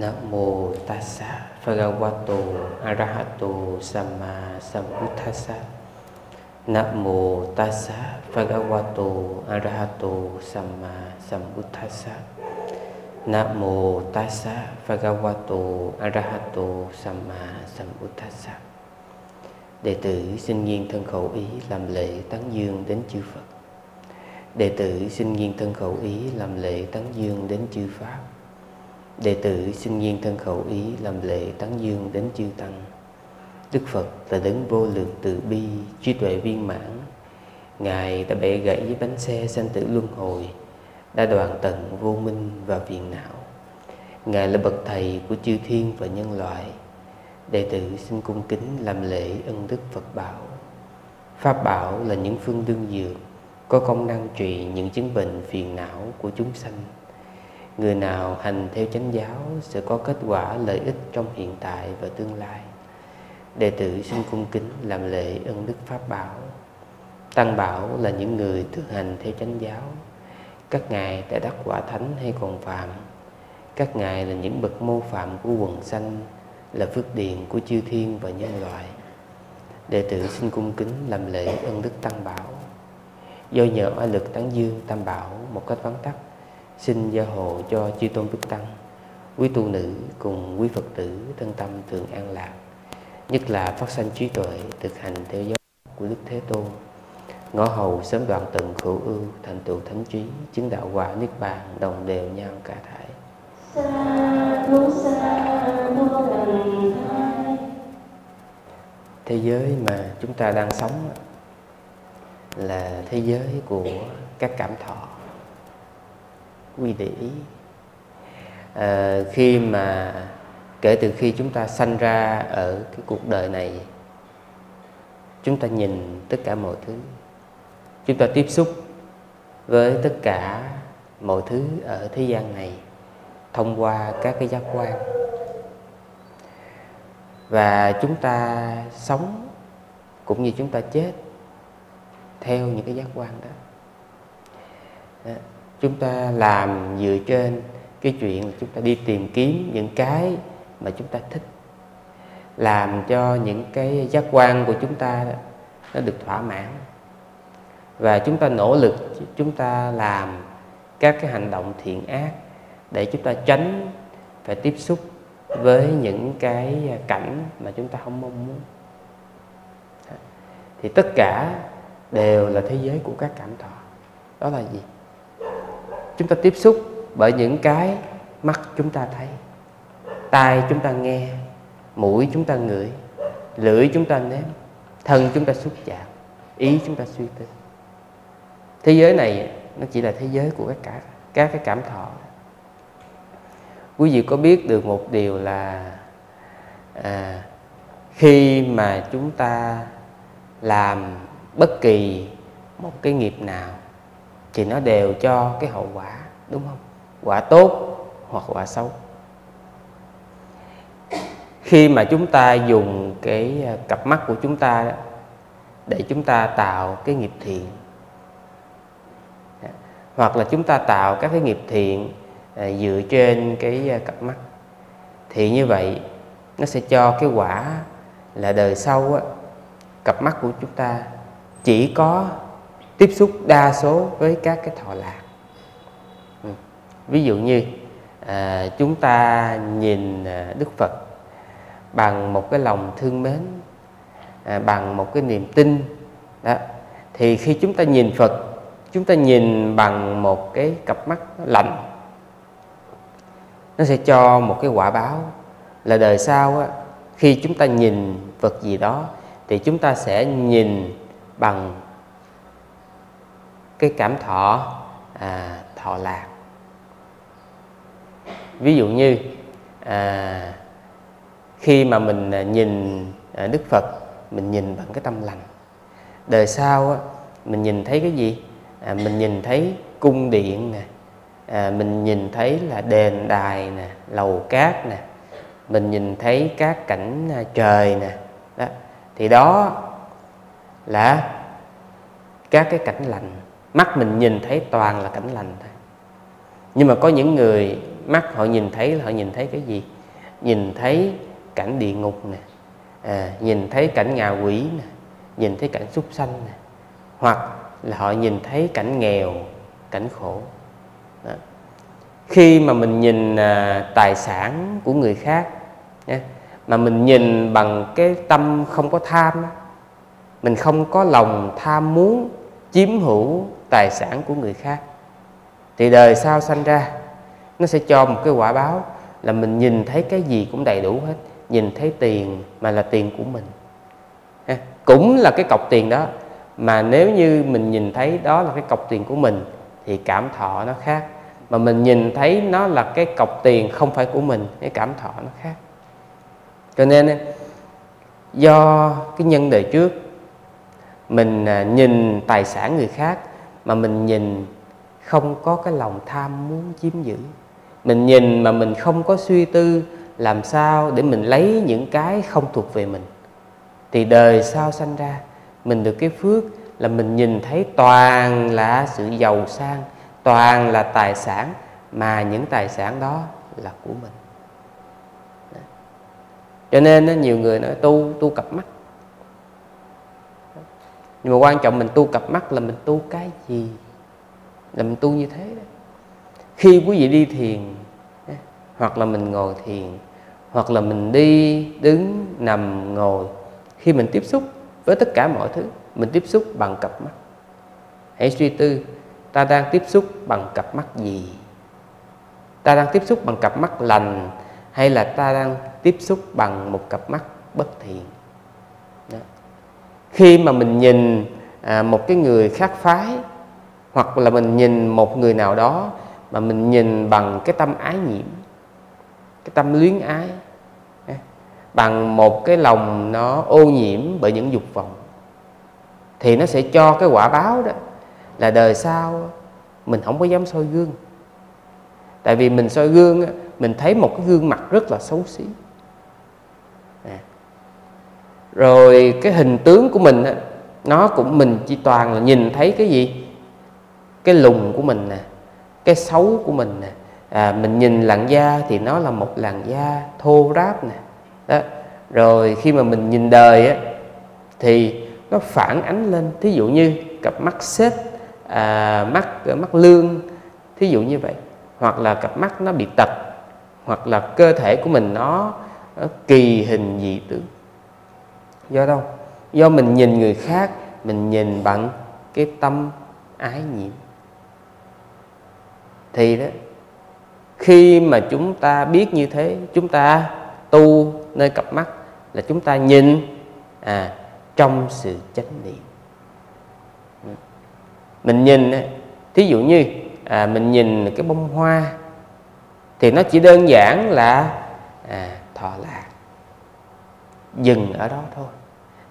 Nam mô Tassa Bhagavato Arahato Samma Sambuddhassa. Nam mô Tassa Bhagavato Arahato Samma Sambuddhassa. Nam mô Tassa Bhagavato Arahato Samma Sambuddhassa. Đệ tử xin nghiêng thân khẩu ý làm lễ tán dương đến chư Phật. Đệ tử xin nghiêng thân khẩu ý làm lễ tán dương đến chư Pháp Đệ tử sinh nhiên thân khẩu ý làm lễ tán dương đến chư Tăng. Đức Phật là đấng vô lượng từ bi, trí tuệ viên mãn. Ngài đã bẻ gãy với bánh xe sanh tử luân hồi Đã đoàn tận vô minh và phiền não. Ngài là bậc thầy của chư thiên và nhân loại. Đệ tử xin cung kính làm lễ ân đức Phật bảo. Pháp bảo là những phương đương dược Có công năng trị những chứng bệnh phiền não của chúng sanh. Người nào hành theo chánh giáo sẽ có kết quả lợi ích trong hiện tại và tương lai. Đệ tử xin cung kính làm lễ ân đức Pháp Bảo. Tăng Bảo là những người thực hành theo chánh giáo. Các ngài đã đắc quả thánh hay còn phạm. Các ngài là những bậc mô phạm của quần sanh, là phước điền của chư thiên và nhân loại. Đệ tử xin cung kính làm lễ ân đức Tăng Bảo. Do nhờ oai lực tán dương Tam Bảo một cách vắn tắt xin gia hộ cho chư tôn đức tăng quý tu nữ cùng quý phật tử thân tâm thường an lạc nhất là phát sanh trí tuệ thực hành theo giáo của đức thế tôn. Ngõ hầu sớm đoạn tận khổ ưu thành tựu thánh trí chứng đạo quả niết bàn đồng đều nhau cả thải thế giới mà chúng ta đang sống là thế giới của các cảm thọ quy để ý. À, khi mà kể từ khi chúng ta sanh ra ở cái cuộc đời này chúng ta nhìn tất cả mọi thứ. Chúng ta tiếp xúc với tất cả mọi thứ ở thế gian này thông qua các cái giác quan. Và chúng ta sống cũng như chúng ta chết theo những cái giác quan đó, đó chúng ta làm dựa trên cái chuyện là chúng ta đi tìm kiếm những cái mà chúng ta thích, làm cho những cái giác quan của chúng ta nó được thỏa mãn. Và chúng ta nỗ lực, chúng ta làm các cái hành động thiện ác để chúng ta tránh phải tiếp xúc với những cái cảnh mà chúng ta không mong muốn. Thì tất cả đều là thế giới của các cảm thọ. Đó là gì? Chúng ta tiếp xúc bởi những cái mắt chúng ta thấy. Tai chúng ta nghe mũi chúng ta ngửi lưỡi chúng ta nếm thân chúng ta xúc chạm ý chúng ta suy tư. Thế giới này nó chỉ là thế giới của các cả các cái cảm thọ. Quý vị có biết được một điều là à, khi mà chúng ta làm bất kỳ một cái nghiệp nào thì nó đều cho cái hậu quả đúng không? Quả tốt hoặc quả xấu. Khi mà chúng ta dùng cái à, cặp mắt của chúng ta để chúng ta tạo cái nghiệp thiện hoặc là chúng ta tạo các cái nghiệp thiện à, dựa trên cái à, cặp mắt thì như vậy nó sẽ cho cái quả là đời sau á, cặp mắt của chúng ta chỉ có tiếp xúc đa số với các cái thọ lạc ừ. ví dụ như à, chúng ta nhìn à, đức phật bằng một cái lòng thương mến à, bằng một cái niềm tin đó thì khi chúng ta nhìn phật chúng ta nhìn bằng một cái cặp mắt lạnh nó sẽ cho một cái quả báo là đời sau á, khi chúng ta nhìn vật gì đó thì chúng ta sẽ nhìn bằng cái cảm thọ à, thọ lạc. Ví dụ như à, khi mà mình à, nhìn à, đức phật mình nhìn bằng cái tâm lành. Đời sau á, mình nhìn thấy cái gì? À, mình nhìn thấy cung điện nè à, mình nhìn thấy là đền đài nè lầu cát nè mình nhìn thấy các cảnh à, trời nè đó. Thì đó là các cái cảnh lành mắt mình nhìn thấy toàn là cảnh lành thôi. Nhưng mà có những người mắt họ nhìn thấy họ nhìn thấy cái gì? Nhìn thấy cảnh địa ngục nè à, nhìn thấy cảnh ngạ quỷ nè nhìn thấy cảnh súc sanh nè hoặc là họ nhìn thấy cảnh nghèo cảnh khổ. Đó. khi mà mình nhìn à, tài sản của người khác nha, mà mình nhìn bằng cái tâm không có tham mình không có lòng tham muốn chiếm hữu tài sản của người khác. Thì đời sau sanh ra, nó sẽ cho một cái quả báo là mình nhìn thấy cái gì cũng đầy đủ hết. Nhìn thấy tiền mà là tiền của mình. Cũng là cái cọc tiền đó. Mà nếu như mình nhìn thấy đó là cái cọc tiền của mình, thì cảm thọ nó khác. Mà mình nhìn thấy nó là cái cọc tiền không phải của mình, cái cảm thọ nó khác. Cho nên do cái nhân đời trước, mình à, nhìn tài sản người khác mà mình nhìn không có cái lòng tham muốn chiếm giữ. Mình nhìn mà mình không có suy tư làm sao để mình lấy những cái không thuộc về mình. Thì đời sau sanh ra, mình được cái phước là mình nhìn thấy toàn là sự giàu sang, toàn là tài sản, mà những tài sản đó là của mình. Cho nên nhiều người nói, tu tu cặp mắt nhưng mà quan trọng mình tu cặp mắt là mình tu cái gì? Là mình tu như thế đó. Khi quý vị đi thiền hoặc là mình ngồi thiền, hoặc là mình đi đứng nằm ngồi, khi mình tiếp xúc với tất cả mọi thứ, mình tiếp xúc bằng cặp mắt. Hãy suy tư, ta đang tiếp xúc bằng cặp mắt gì? Ta đang tiếp xúc bằng cặp mắt lành, hay là ta đang tiếp xúc bằng một cặp mắt bất thiện? Khi mà mình nhìn à, một cái người khác phái hoặc là mình nhìn một người nào đó mà mình nhìn bằng cái tâm ái nhiễm cái tâm luyến ái à, bằng một cái lòng nó ô nhiễm bởi những dục vọng thì nó sẽ cho cái quả báo đó là đời sau mình không có dám soi gương. Tại vì mình soi gương mình thấy một cái gương mặt rất là xấu xí rồi cái hình tướng của mình nó cũng mình chỉ toàn là nhìn thấy cái gì? Cái lùng của mình nè cái xấu của mình nè. À, mình nhìn làn da thì nó là một làn da thô ráp nè. Đó. Rồi khi mà mình nhìn đời á thì nó phản ánh lên thí dụ như cặp mắt xếp à, mắt mắt lương thí dụ như vậy. Hoặc là cặp mắt nó bị tật hoặc là cơ thể của mình nó, nó kỳ hình dị tướng do đâu? Do mình nhìn người khác mình nhìn bằng cái tâm ái nhiễm. Thì đó khi mà chúng ta biết như thế chúng ta tu nơi cặp mắt là chúng ta nhìn à, trong sự chánh niệm. Mình nhìn thí dụ như à, mình nhìn cái bông hoa thì nó chỉ đơn giản là à, thọ lạc dừng ở đó thôi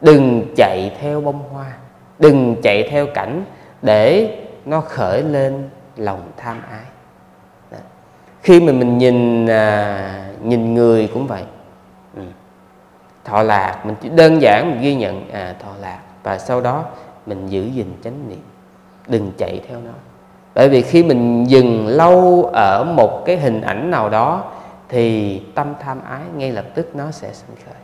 đừng chạy theo bông hoa đừng chạy theo cảnh để nó khởi lên lòng tham ái. Đó. khi mà mình nhìn à, nhìn người cũng vậy. Ừ. thọ lạc mình chỉ đơn giản mình ghi nhận à thọ lạc và sau đó mình giữ gìn chánh niệm. Đừng chạy theo nó. Bởi vì khi mình dừng lâu ở một cái hình ảnh nào đó thì tâm tham ái ngay lập tức nó sẽ sinh khởi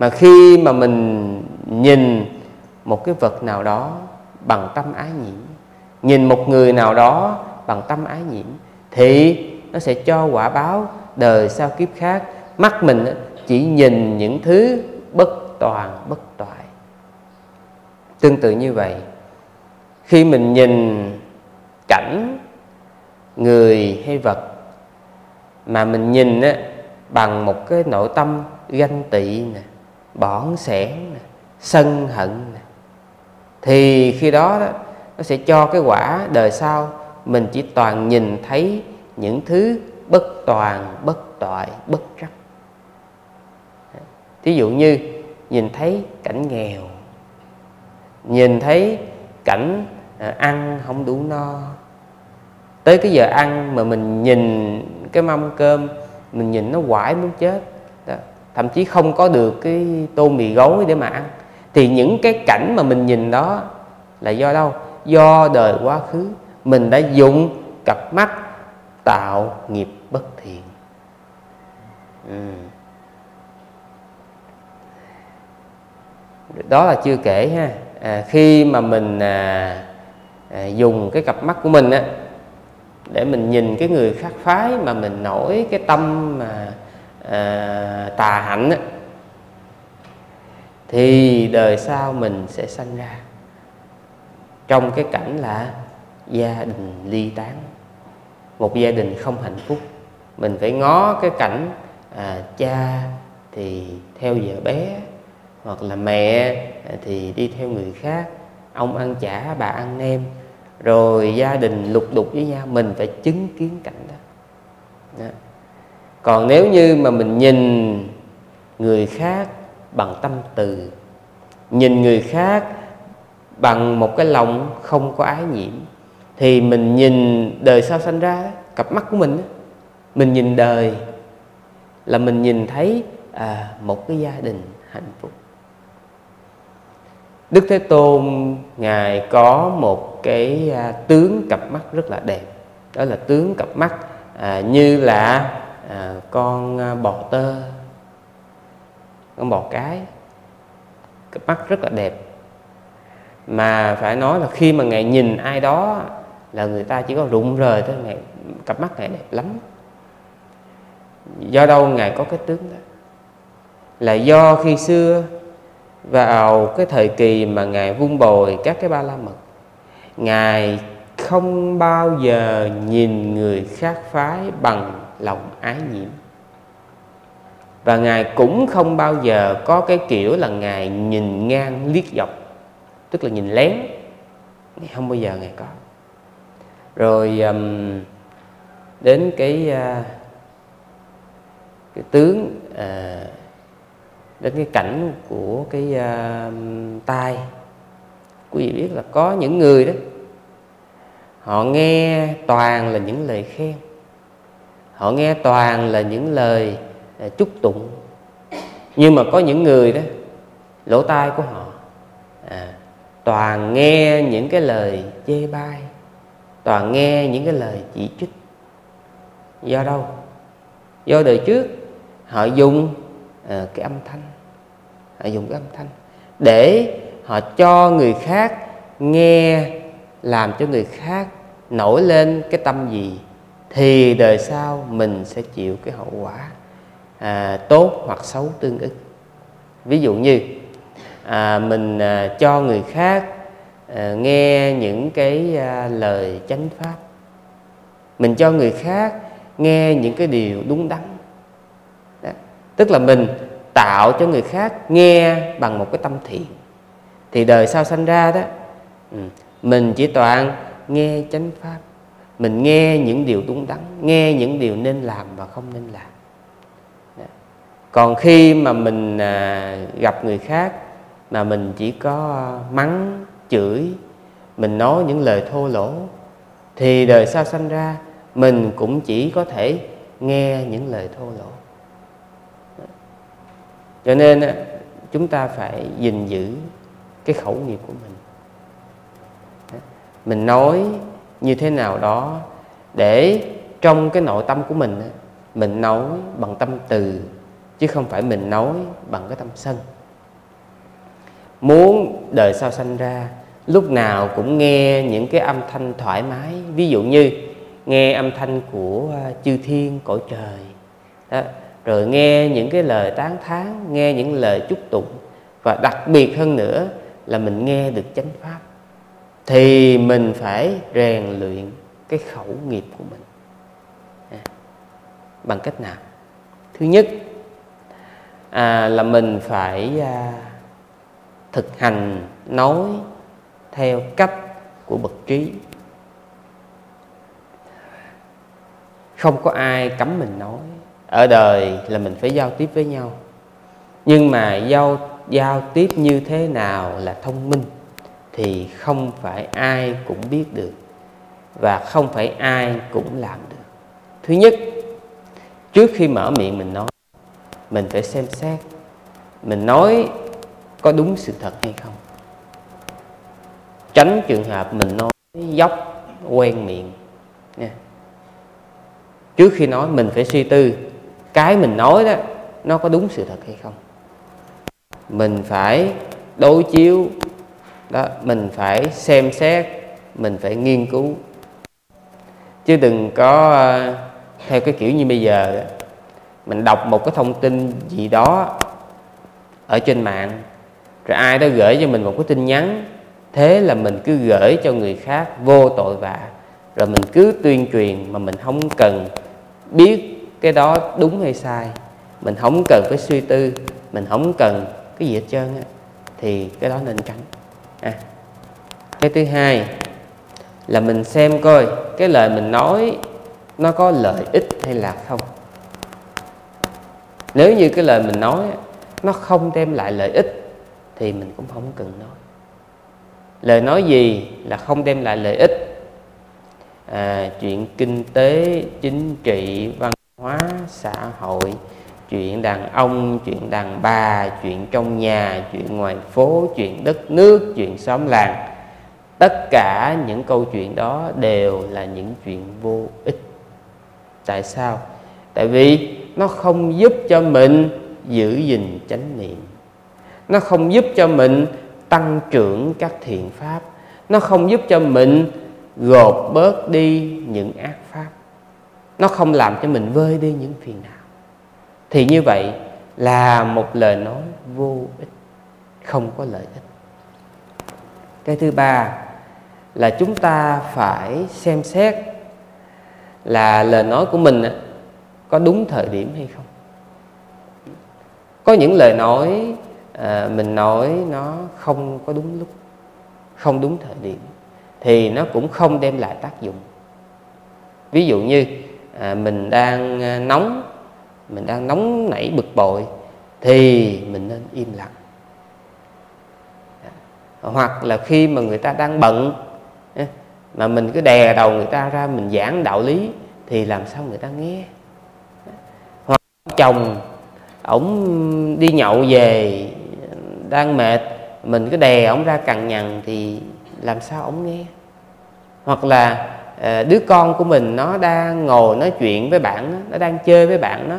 mà khi mà mình nhìn một cái vật nào đó bằng tâm ái nhiễm nhìn một người nào đó bằng tâm ái nhiễm thì nó sẽ cho quả báo đời sau kiếp khác. Mắt mình chỉ nhìn những thứ bất toàn bất toại. Tương tự như vậy khi mình nhìn cảnh người hay vật mà mình nhìn á, bằng một cái nội tâm ganh tị nè bỏn sẻn sân hận thì khi đó, đó nó sẽ cho cái quả đời sau mình chỉ toàn nhìn thấy những thứ bất toàn bất toại bất trắc thí dụ như nhìn thấy cảnh nghèo nhìn thấy cảnh à, ăn không đủ no tới cái giờ ăn mà mình nhìn cái mâm cơm mình nhìn nó quải muốn chết thậm chí không có được cái tô mì gói để mà ăn. Thì những cái cảnh mà mình nhìn đó là do đâu? Do đời quá khứ mình đã dùng cặp mắt tạo nghiệp bất thiện. Ừ. đó là chưa kể ha. À, khi mà mình à, à, dùng cái cặp mắt của mình á để mình nhìn cái người khác phái mà mình nổi cái tâm mà à, tà hạnh á thì đời sau mình sẽ sanh ra. Trong cái cảnh là gia đình ly tán một gia đình không hạnh phúc mình phải ngó cái cảnh à, cha thì theo vợ bé hoặc là mẹ à, thì đi theo người khác ông ăn chả bà ăn nem. Rồi gia đình lục đục với nhau mình phải chứng kiến cảnh đó, đó còn nếu như mà mình nhìn người khác bằng tâm từ nhìn người khác bằng một cái lòng không có ái nhiễm thì mình nhìn đời sau sanh ra cặp mắt của mình mình nhìn đời là mình nhìn thấy à, một cái gia đình hạnh phúc. Đức Thế Tôn ngài có một cái à, tướng cặp mắt rất là đẹp. Đó là tướng cặp mắt à, như là à, con à, bò tơ. Con bò cái. Cặp mắt rất là đẹp. Mà phải nói là khi mà ngài nhìn ai đó là người ta chỉ có rụng rời thôi ngài cặp mắt ngài đẹp lắm. Do đâu ngài có cái tướng đó? Là do khi xưa vào cái thời kỳ mà ngài vun bồi các cái ba la mật ngài không bao giờ nhìn người khác phái bằng lòng ái nhiễm. Và ngài cũng không bao giờ có cái kiểu là ngài nhìn ngang liếc dọc tức là nhìn lén. Ngài không bao giờ ngài có. Rồi um, đến cái uh, cái tướng uh, đến cái cảnh của cái uh, tai. Quý vị biết là có những người đó họ nghe toàn là những lời khen họ nghe toàn là những lời à, chúc tụng. Nhưng mà có những người đó lỗ tai của họ à, toàn nghe những cái lời chê bai toàn nghe những cái lời chỉ trích. Do đâu? Do đời trước họ dùng à, cái âm thanh. Họ dùng cái âm thanh để họ cho người khác nghe làm cho người khác nổi lên cái tâm gì thì đời sau mình sẽ chịu cái hậu quả à, tốt hoặc xấu tương ứng. Ví dụ như à, mình à, cho người khác à, nghe những cái à, lời chánh pháp. Mình cho người khác nghe những cái điều đúng đắn. Đó. tức là mình tạo cho người khác nghe bằng một cái tâm thiện. Thì đời sau sanh ra đó ừ, mình chỉ toàn nghe chánh pháp mình nghe những điều đúng đắn, nghe những điều nên làm và không nên làm. Còn khi mà mình à, gặp người khác mà mình chỉ có mắng, chửi, mình nói những lời thô lỗ, thì đời sau sanh ra, mình cũng chỉ có thể nghe những lời thô lỗ. Cho nên chúng ta phải gìn giữ cái khẩu nghiệp của mình. Mình nói như thế nào đó để trong cái nội tâm của mình mình nói bằng tâm từ, chứ không phải mình nói bằng cái tâm sân. Muốn đời sau sanh ra, lúc nào cũng nghe những cái âm thanh thoải mái. Ví dụ như nghe âm thanh của à, chư thiên, cõi trời. Đó. rồi nghe những cái lời tán thán, nghe những lời chúc tụng. Và đặc biệt hơn nữa là mình nghe được chánh pháp thì mình phải rèn luyện cái khẩu nghiệp của mình. À, bằng cách nào? Thứ nhất à, là mình phải à, thực hành nói theo cách của bậc trí. Không có ai cấm mình nói. Ở đời là mình phải giao tiếp với nhau. Nhưng mà giao giao tiếp như thế nào là thông minh? Thì không phải ai cũng biết được và không phải ai cũng làm được. Thứ nhất, trước khi mở miệng mình nói, mình phải xem xét, mình nói có đúng sự thật hay không. Tránh trường hợp mình nói dốc quen miệng, nha. Trước khi nói mình phải suy tư, cái mình nói đó, nó có đúng sự thật hay không. Mình phải đối chiếu đó, mình phải xem xét, mình phải nghiên cứu. Chứ đừng có ờ, theo cái kiểu như bây giờ mình đọc một cái thông tin gì đó ở trên mạng, rồi ai đó gửi cho mình một cái tin nhắn, thế là mình cứ gửi cho người khác vô tội vạ, rồi mình cứ tuyên truyền mà mình không cần biết cái đó đúng hay sai. Mình không cần phải suy tư, mình không cần cái gì hết trơn á, thì cái đó nên tránh à. cái thứ hai là mình xem coi cái lời mình nói nó có lợi ích hay là không nếu như cái lời mình nói nó không đem lại lợi ích thì mình cũng không cần nói lời nói gì là không đem lại lợi ích à, chuyện kinh tế chính trị văn hóa xã hội chuyện đàn ông, chuyện đàn bà, chuyện trong nhà, chuyện ngoài phố, chuyện đất nước, chuyện xóm làng. Tất cả những câu chuyện đó đều là những chuyện vô ích. Tại sao? Tại vì nó không giúp cho mình giữ gìn chánh niệm. Nó không giúp cho mình tăng trưởng các thiện pháp. Nó không giúp cho mình gột bớt đi những ác pháp. Nó không làm cho mình vơi đi những phiền não thì như vậy là một lời nói vô ích không có lợi ích. Cái thứ ba là chúng ta phải xem xét là lời nói của mình có đúng thời điểm hay không. Có những lời nói à, mình nói nó không có đúng lúc không đúng thời điểm thì nó cũng không đem lại tác dụng. Ví dụ như à, mình đang à, nóng mình đang nóng nảy bực bội thì mình nên im lặng. Hoặc là khi mà người ta đang bận mà mình cứ đè đầu người ta ra mình giảng đạo lý thì làm sao người ta nghe? Hoặc chồng, ổng đi nhậu về, đang mệt, mình cứ đè ổng ra cằn nhằn thì làm sao ổng nghe? Hoặc là ờ, đứa con của mình nó đang ngồi nói chuyện với bạn nó đang chơi với bạn nó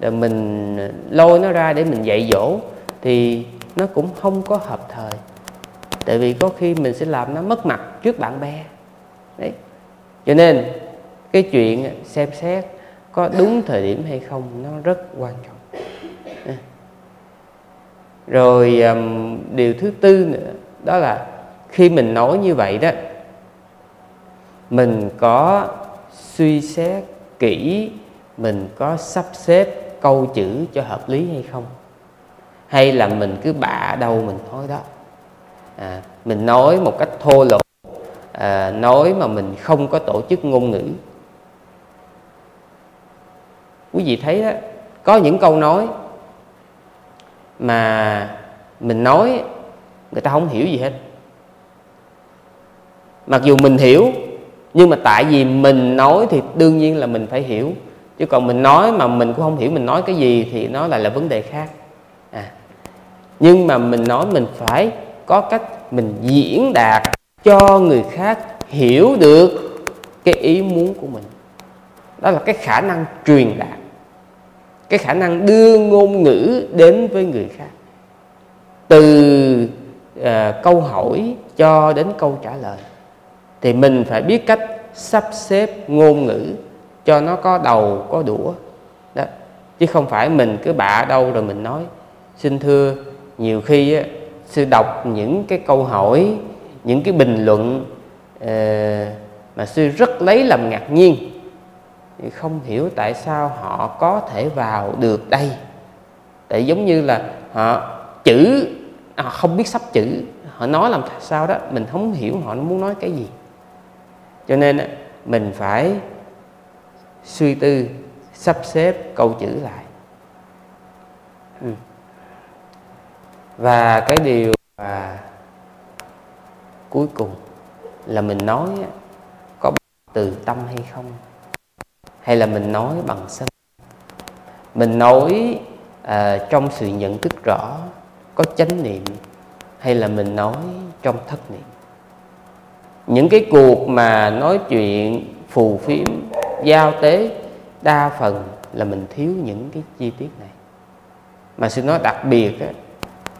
rồi mình lôi nó ra để mình dạy dỗ thì nó cũng không có hợp thời. Tại vì có khi mình sẽ làm nó mất mặt trước bạn bè. Đấy. Cho nên cái chuyện xem xét có đúng thời điểm hay không nó rất quan trọng. Rồi um, điều thứ tư nữa đó là khi mình nói như vậy đó mình có suy xét kỹ mình có sắp xếp câu chữ cho hợp lý hay không? Hay là mình cứ bạ đâu mình nói đó. À, mình nói một cách thô lỗ à, nói mà mình không có tổ chức ngôn ngữ. Quý vị thấy đó có những câu nói mà mình nói người ta không hiểu gì hết. Mặc dù mình hiểu nhưng mà tại vì mình nói thì đương nhiên là mình phải hiểu chứ còn mình nói mà mình cũng không hiểu mình nói cái gì thì nó lại là vấn đề khác. À. nhưng mà mình nói mình phải có cách mình diễn đạt cho người khác hiểu được cái ý muốn của mình. Đó là cái khả năng truyền đạt cái khả năng đưa ngôn ngữ đến với người khác. Từ uh, câu hỏi cho đến câu trả lời. Thì mình phải biết cách sắp xếp ngôn ngữ cho nó có đầu có đũa. Đó. Chứ không phải mình cứ bạ đâu rồi mình nói. Xin thưa nhiều khi á, sư đọc những cái câu hỏi những cái bình luận uh, mà sư rất lấy làm ngạc nhiên. Thì không hiểu tại sao họ có thể vào được đây. Tại giống như là họ chữ họ không biết sắp chữ. Họ nói làm sao đó mình không hiểu họ muốn nói cái gì. Cho nên mình phải suy tư sắp xếp câu chữ lại. Ừ. và cái điều mà cuối cùng là mình nói có từ tâm hay không? Hay là mình nói bằng sân? Mình nói à, trong sự nhận thức rõ có chánh niệm hay là mình nói trong thất niệm? Những cái cuộc mà nói chuyện phù phiếm giao tế đa phần là mình thiếu những cái chi tiết này. Mà xin nói đặc biệt á,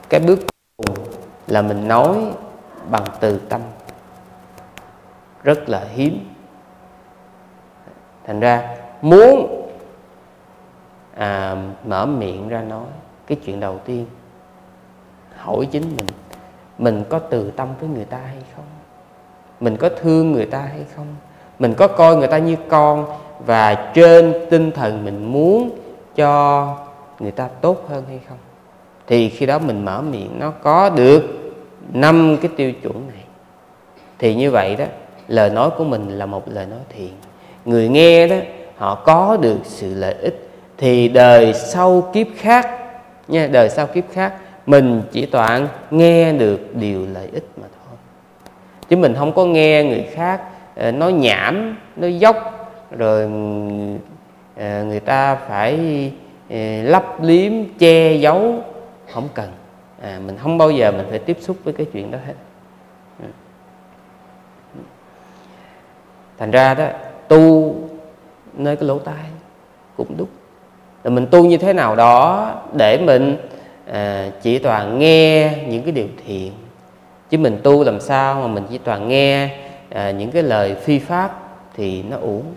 cái bước cùng là mình nói bằng từ tâm. Rất là hiếm. Thành ra muốn à, mở miệng ra nói cái chuyện đầu tiên hỏi chính mình mình có từ tâm với người ta hay không? Mình có thương người ta hay không? Mình có coi người ta như con và trên tinh thần mình muốn cho người ta tốt hơn hay không? Thì khi đó mình mở miệng, nó có được năm cái tiêu chuẩn này. Thì như vậy đó, lời nói của mình là một lời nói thiện. Người nghe đó, họ có được sự lợi ích. Thì đời sau kiếp khác, nha, đời sau kiếp khác, mình chỉ toàn nghe được điều lợi ích mà thôi. Chứ mình không có nghe người khác Ờ, nói nhảm nói dốc rồi ờ, người ta phải ờ, lấp liếm che giấu không cần. À, mình không bao giờ mình phải tiếp xúc với cái chuyện đó hết. Ừ. Thành ra đó tu nơi cái lỗ tai cũng đúng. Rồi mình tu như thế nào đó để mình à, chỉ toàn nghe những cái điều thiện. Chứ mình tu làm sao mà mình chỉ toàn nghe à, những cái lời phi pháp thì nó uổng.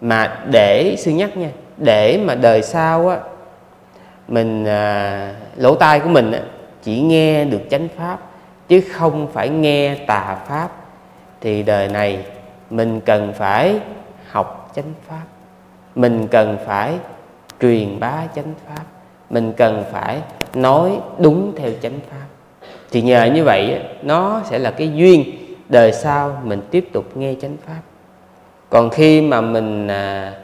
Mà để sư nhắc nha để mà đời sau á mình à, lỗ tai của mình á, chỉ nghe được chánh pháp chứ không phải nghe tà pháp thì đời này mình cần phải học chánh pháp. Mình cần phải truyền bá chánh pháp. Mình cần phải nói đúng theo chánh pháp. Thì nhờ như vậy nó sẽ là cái duyên đời sau mình tiếp tục nghe chánh pháp. Còn khi mà mình à,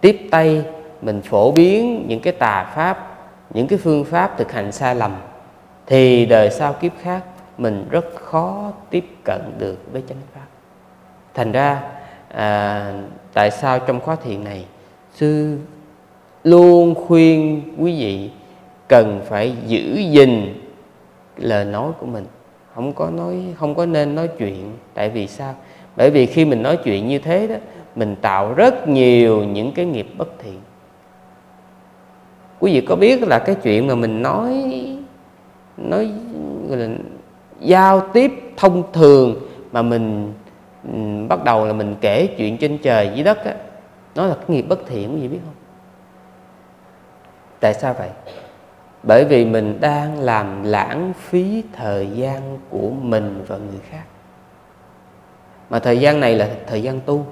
tiếp tay mình phổ biến những cái tà pháp những cái phương pháp thực hành sai lầm thì đời sau kiếp khác mình rất khó tiếp cận được với chánh pháp. Thành ra à, tại sao trong khóa thiền này sư luôn khuyên quý vị cần phải giữ gìn lời nói của mình? Không có nói, không có nên nói chuyện. Tại vì sao? Bởi vì khi mình nói chuyện như thế đó, mình tạo rất nhiều những cái nghiệp bất thiện. Quý vị có biết là cái chuyện mà mình nói nói, gọi là, giao tiếp thông thường mà mình bắt đầu là mình kể chuyện trên trời dưới đất á, nó là cái nghiệp bất thiện, quý vị biết không? Tại sao vậy? Bởi vì mình đang làm lãng phí thời gian của mình và người khác. Mà thời gian này là thời gian tu.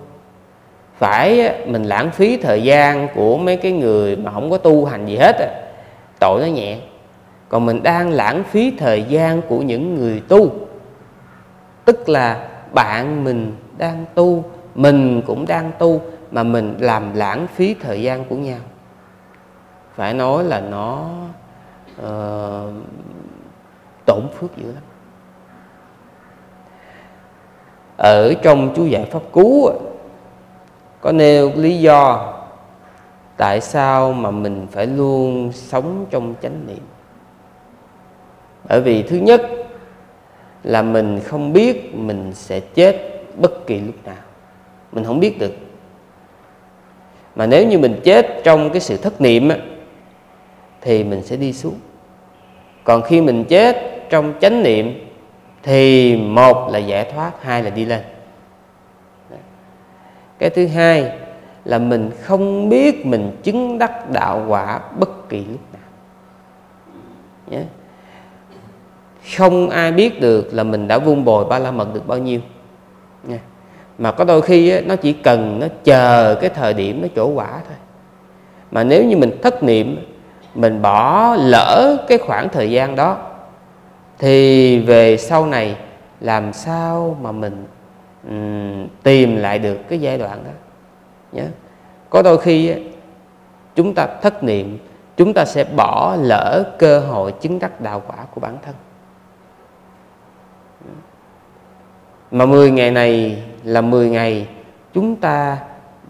Phải mình lãng phí thời gian của mấy cái người mà không có tu hành gì hết tội nó nhẹ. Còn mình đang lãng phí thời gian của những người tu. Tức là bạn mình đang tu, mình cũng đang tu, mà mình làm lãng phí thời gian của nhau. Phải nói là nó uh, tổn phước dữ lắm. Ở trong chú giải pháp cứu có nêu lý do tại sao mà mình phải luôn sống trong chánh niệm. Bởi vì thứ nhất là mình không biết mình sẽ chết bất kỳ lúc nào. Mình không biết được. Mà nếu như mình chết trong cái sự thất niệm á, thì mình sẽ đi xuống. Còn khi mình chết trong chánh niệm thì một là giải thoát hai là đi lên. Cái thứ hai là mình không biết mình chứng đắc đạo quả bất kỳ lúc nào. Không ai biết được là mình đã vun bồi ba la mật được bao nhiêu. Mà có đôi khi á, nó chỉ cần nó chờ cái thời điểm nó trổ quả thôi. Mà nếu như mình thất niệm mình bỏ lỡ cái khoảng thời gian đó thì về sau này làm sao mà mình um, tìm lại được cái giai đoạn đó nhé có đôi khi chúng ta thất niệm chúng ta sẽ bỏ lỡ cơ hội chứng đắc đạo quả của bản thân. Mà 10 ngày này là 10 ngày chúng ta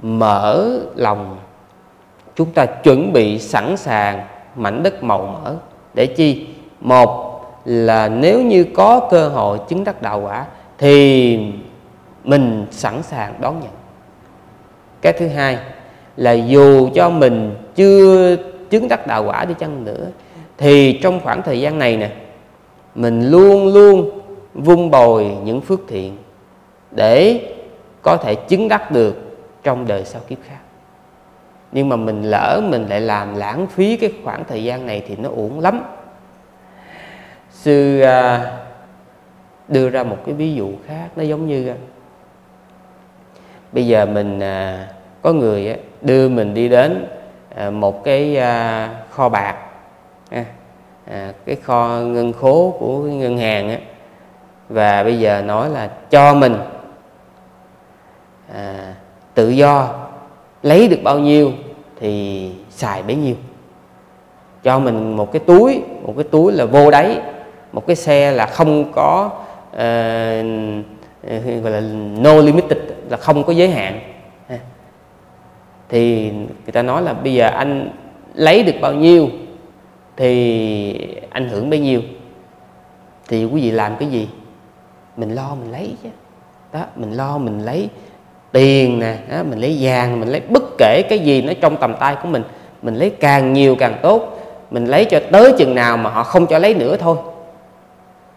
mở lòng chúng ta chuẩn bị sẵn sàng mảnh đất màu mỡ. Để chi? Một là nếu như có cơ hội chứng đắc đạo quả, thì mình sẵn sàng đón nhận. Cái thứ hai là dù cho mình chưa chứng đắc đạo quả đi chăng nữa, thì trong khoảng thời gian này nè, mình luôn luôn vun bồi những phước thiện để có thể chứng đắc được trong đời sau kiếp khác nhưng mà mình lỡ mình lại làm lãng phí cái khoảng thời gian này thì nó uổng lắm. Sư à, đưa ra một cái ví dụ khác nó giống như à, bây giờ mình à, có người á, đưa mình đi đến à, một cái à, kho bạc à, à, cái kho ngân khố của cái ngân hàng á, và bây giờ nói là cho mình à, tự do lấy được bao nhiêu thì xài bấy nhiêu. Cho mình một cái túi một cái túi là vô đáy một cái xe là không có uh, gọi là no limited là không có giới hạn. Thì người ta nói là bây giờ anh lấy được bao nhiêu thì anh hưởng bấy nhiêu. Thì quý vị làm cái gì? Mình lo mình lấy chứ. Đó mình lo mình lấy tiền nè đó, mình lấy vàng mình lấy bất kể cái gì nó trong tầm tay của mình mình lấy càng nhiều càng tốt mình lấy cho tới chừng nào mà họ không cho lấy nữa thôi.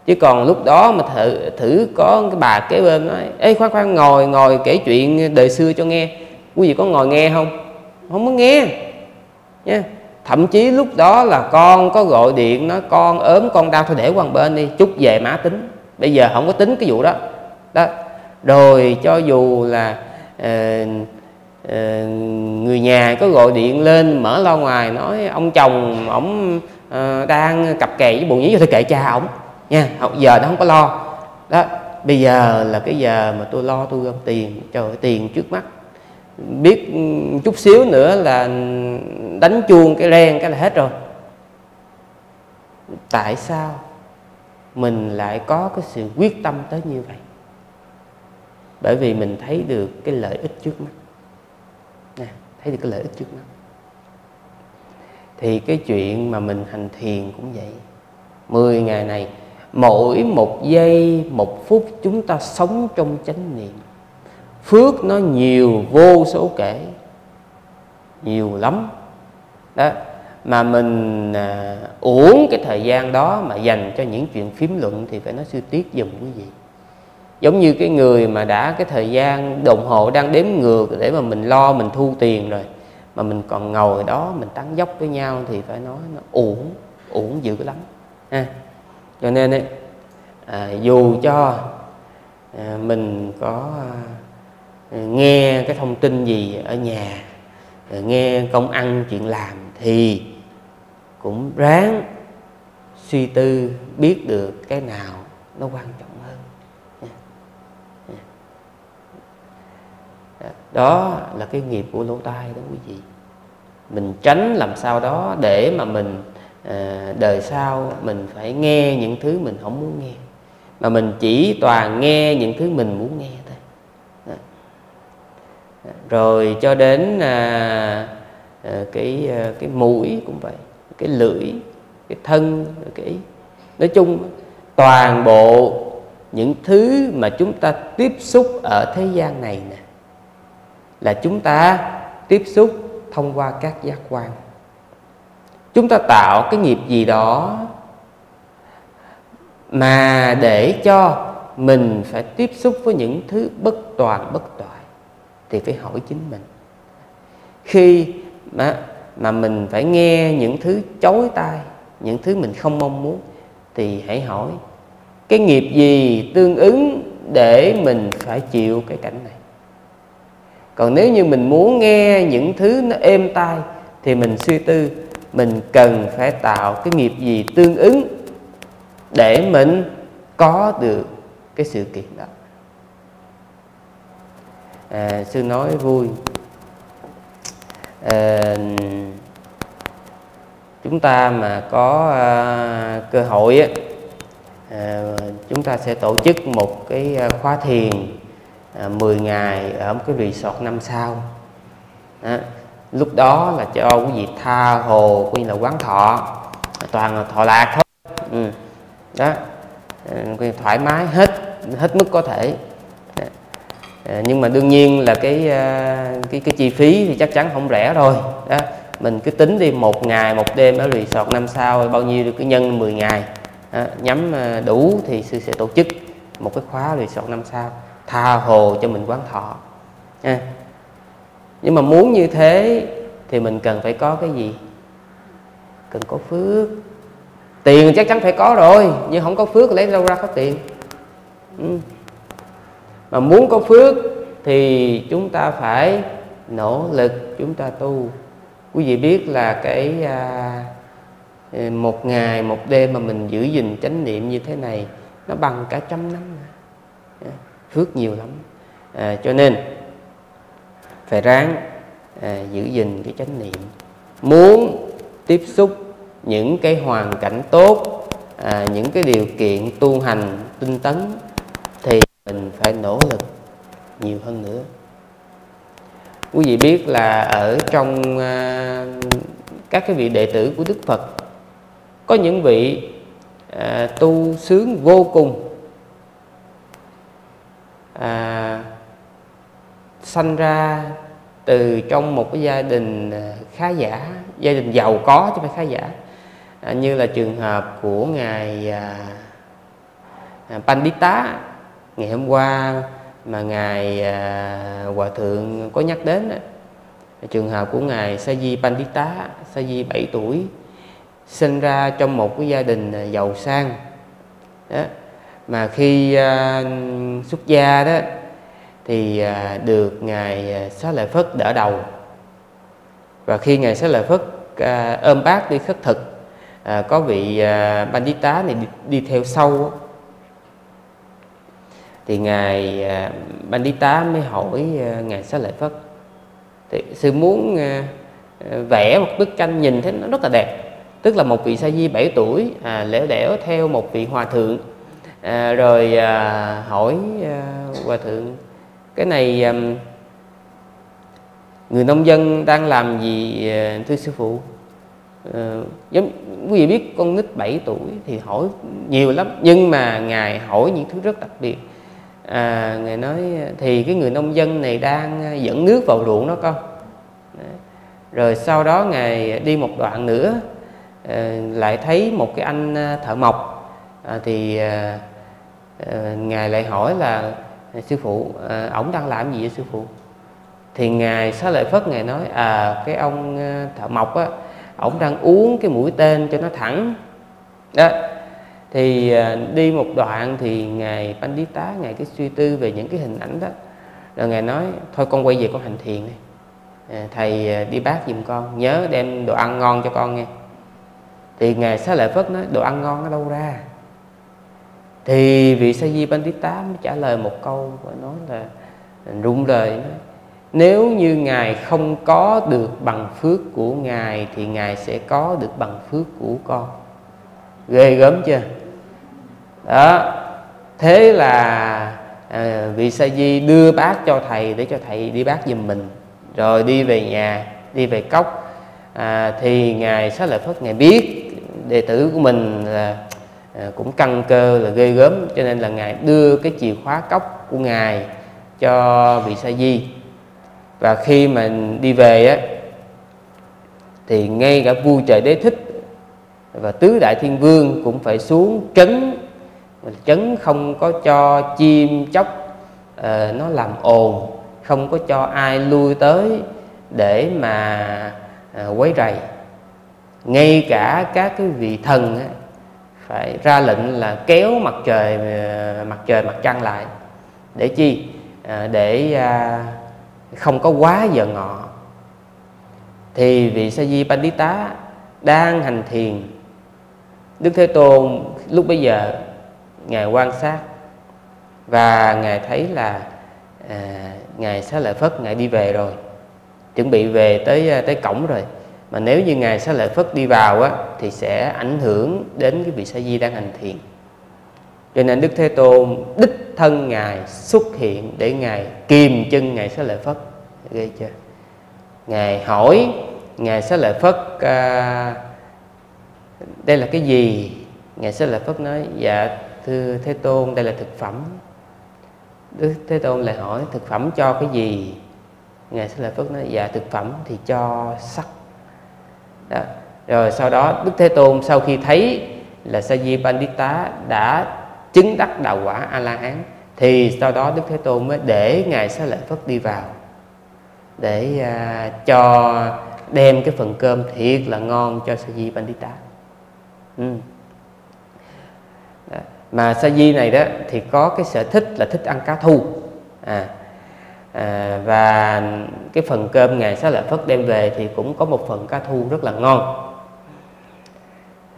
Chứ còn lúc đó mà thử thử có cái bà kế bên nói ê khoan khoan ngồi ngồi kể chuyện đời xưa cho nghe. Quý vị có ngồi nghe không? Không có nghe. Nha. Thậm chí lúc đó là con có gọi điện nói con ốm con đau thôi để qua bên đi chút về má tính. Bây giờ không có tính cái vụ đó. Đó. Rồi cho dù là Ờ, ờ, người nhà có gọi điện lên mở lo ngoài nói ông chồng ổng ờ, đang cặp kè với bụng nhí thì kệ cha ổng nha giờ nó không có lo. Đó bây giờ là cái giờ mà tôi lo tôi gom tiền trời ơi, tiền trước mắt. Biết chút xíu nữa là đánh chuông cái ren cái là hết rồi. Tại sao mình lại có cái sự quyết tâm tới như vậy? Bởi vì mình thấy được cái lợi ích trước mắt. Nè thấy được cái lợi ích trước mắt. Thì cái chuyện mà mình hành thiền cũng vậy. 10 ngày này mỗi một giây một phút chúng ta sống trong chánh niệm. Phước nó nhiều vô số kể. Nhiều lắm. Đó mà mình à, uổng cái thời gian đó mà dành cho những chuyện phím luận thì phải nói sư tiết dùm quý vị giống như cái người mà đã cái thời gian đồng hồ đang đếm ngược để mà mình lo mình thu tiền rồi mà mình còn ngồi đó mình tán dốc với nhau thì phải nói nó uổng uổng dữ lắm ha. Cho nên ấy, à, dù cho à, mình có à, nghe cái thông tin gì ở nhà à, nghe công ăn chuyện làm thì cũng ráng suy tư biết được cái nào nó quan trọng hơn đó là cái nghiệp của lỗ tai đó quý vị. Mình tránh làm sao đó để mà mình à, đời sau mình phải nghe những thứ mình không muốn nghe. Mà mình chỉ toàn nghe những thứ mình muốn nghe thôi. Rồi cho đến à, à, cái à, cái mũi cũng vậy cái lưỡi cái thân cái nói chung toàn bộ những thứ mà chúng ta tiếp xúc ở thế gian này nè là chúng ta tiếp xúc thông qua các giác quan. Chúng ta tạo cái nghiệp gì đó mà để cho mình phải tiếp xúc với những thứ bất toàn, bất toại thì phải hỏi chính mình. Khi mà mà mình phải nghe những thứ chối tai, những thứ mình không mong muốn thì hãy hỏi, cái nghiệp gì tương ứng để mình phải chịu cái cảnh này? Còn nếu như mình muốn nghe những thứ nó êm tai thì mình suy tư mình cần phải tạo cái nghiệp gì tương ứng để mình có được cái sự kiện đó. À, sư nói vui. À, chúng ta mà có à, cơ hội á, à, chúng ta sẽ tổ chức một cái à, khóa thiền Ờ, 10 ngày ở một cái resort năm sao. Đó. lúc đó là cho quý vị tha hồ coi như là quán thọ. Toàn là thọ lạc thôi. Ừ. đó. Ờ, thoải mái hết hết mức có thể. À, nhưng mà đương nhiên là cái cái cái chi phí thì chắc chắn không rẻ rồi. Đó. Mình cứ tính đi một ngày một đêm ở resort năm sao bao nhiêu được cứ nhân 10 ngày. Đó, nhắm đủ thì sư sẽ tổ chức một cái khóa resort năm sao tha hồ cho mình quán thọ. Nha. Nhưng mà muốn như thế thì mình cần phải có cái gì? Cần có phước. Tiền chắc chắn phải có rồi nhưng không có phước lấy đâu ra có tiền. Ừ. mà muốn có phước thì chúng ta phải nỗ lực chúng ta tu. Quý vị biết là cái à, một ngày một đêm mà mình giữ gìn chánh niệm như thế này nó bằng cả trăm năm phước nhiều lắm. À, cho nên phải ráng à, giữ gìn cái chánh niệm. Muốn tiếp xúc những cái hoàn cảnh tốt à, những cái điều kiện tu hành tinh tấn thì mình phải nỗ lực nhiều hơn nữa. Quý vị biết là ở trong à, các cái vị đệ tử của đức phật có những vị à, tu sướng vô cùng à, sanh ra từ trong một cái gia đình à, khá giả gia đình giàu có chứ phải khá giả. À, như là trường hợp của ngài à, à, Pandita. Ngày hôm qua mà ngài à, hòa thượng có nhắc đến đó, trường hợp của ngài Saji Pandita Saji 7 tuổi sinh ra trong một cái gia đình à, giàu sang. Đó mà khi à, xuất gia đó thì à, được ngài à, xá lợi phất đỡ đầu. Và khi ngài xá lợi phất à, ôm bác đi khất thực à, có vị à, bandita này đi, đi theo sau thì ngài à, bandita mới hỏi à, ngài xá lợi phất thì sư muốn à, à, vẽ một bức tranh nhìn thấy nó rất là đẹp tức là một vị sa di 7 tuổi à, lẻo đẻo theo một vị hòa thượng à, rồi à, hỏi à, hòa thượng cái này à, người nông dân đang làm gì à, thưa sư phụ? À, giống quý vị biết con nít 7 tuổi thì hỏi nhiều lắm nhưng mà ngài hỏi những thứ rất đặc biệt. À, ngài nói thì cái người nông dân này đang à, dẫn nước vào ruộng đó con. Rồi sau đó ngài đi một đoạn nữa ờ, lại thấy một cái anh à, thợ mộc. À, thì à, Ờ, ngài lại hỏi là, sư phụ ờ, ổng đang làm gì vậy sư phụ? Thì ngài xá lợi phất ngài nói à cái ông ờ, thợ mộc á, ổng đang uống cái mũi tên cho nó thẳng. Đó. Thì đi một đoạn thì ngài Pandita ngài cái suy tư về những cái hình ảnh đó, rồi ngài nói, thôi con quay về con hành thiền đi. Thầy đi bác giùm con, nhớ đem đồ ăn ngon cho con nghe. Thì ngài xá lợi phất nói, đồ ăn ngon ở đâu ra thì vị sa di Pandita mới trả lời một câu và nói là rung lời. Nói nếu như ngài không có được bằng phước của ngài thì ngài sẽ có được bằng phước của con. Ghê gớm chưa? Đó. Thế là à, vị sa di đưa bác cho thầy để cho thầy đi bác giùm mình. Rồi đi về nhà đi về cốc. À, thì ngài xá lợi phất ngài biết đệ tử của mình là Ờ, cũng căng cơ là ghê gớm cho nên là ngài đưa cái chìa khóa cốc của ngài cho vị sa di. Và khi mà đi về á thì ngay cả vua trời đế thích và tứ đại thiên vương cũng phải xuống trấn. Trấn không có cho chim chóc uh, nó làm ồn không có cho ai lui tới để mà uh, quấy rầy. Ngay cả các cái vị thần á, phải ra lệnh là kéo mặt trời ờ, mặt trời mặt trăng lại. Để chi? À, để à, không có quá giờ ngọ. Thì vị sa di pandita đang hành thiền. Đức thế tôn lúc bây giờ ngài quan sát và ngài thấy là à, ngài xá lợi phất ngài đi về rồi chuẩn bị về tới à, tới cổng rồi mà nếu như ngài xá lợi phất đi vào á thì sẽ ảnh hưởng đến cái vị sa di đang hành thiền. Cho nên đức thế tôn đích thân ngài xuất hiện để ngài kìm chân ngài xá lợi phất. Ghê chưa? Ngài hỏi ngài xá lợi phất à, đây là cái gì? Ngài xá lợi phất nói dạ thưa thế tôn đây là thực phẩm. Đức thế tôn lại hỏi thực phẩm cho cái gì? Ngài xá lợi phất nói dạ thực phẩm thì cho sắc đó. rồi sau đó đức thế tôn sau khi thấy là sa di pandita đã chứng đắc đạo quả a la hán thì sau đó đức thế tôn mới để ngài xá lợi phất đi vào để à, cho đem cái phần cơm thiệt là ngon cho sa di pandita ừ. mà sa di này đó thì có cái sở thích là thích ăn cá thu à, à, và cái phần cơm ngài xá lợi phất đem về thì cũng có một phần cá thu rất là ngon.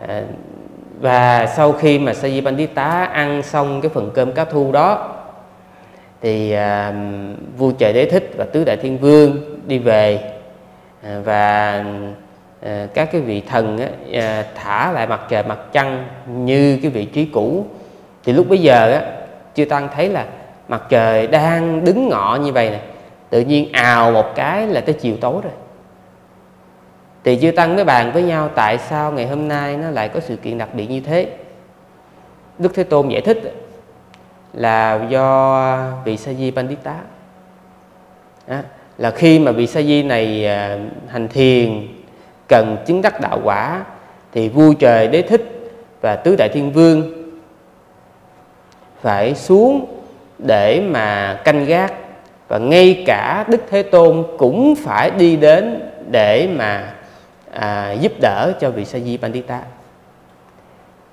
À, và sau khi mà sa di pandita ăn xong cái phần cơm cá thu đó thì à, vua trời đế thích và tứ đại thiên vương đi về. À, và à, các cái vị thần á, à, thả lại mặt trời mặt trăng như cái vị trí cũ. Thì lúc bấy giờ á chư tăng thấy là mặt trời đang đứng ngọ như vậy nè tự nhiên ào một cái là tới chiều tối rồi. Thì chư tăng mới bàn với nhau tại sao ngày hôm nay nó lại có sự kiện đặc biệt như thế. Đức thế tôn giải thích là do vị sa di pandita à, là khi mà vị sa di này à, hành thiền cần chứng đắc đạo quả thì vua trời đế thích và tứ đại thiên vương phải xuống để mà canh gác. Và ngay cả đức thế tôn cũng phải đi đến để mà à, giúp đỡ cho vị sa di pandita.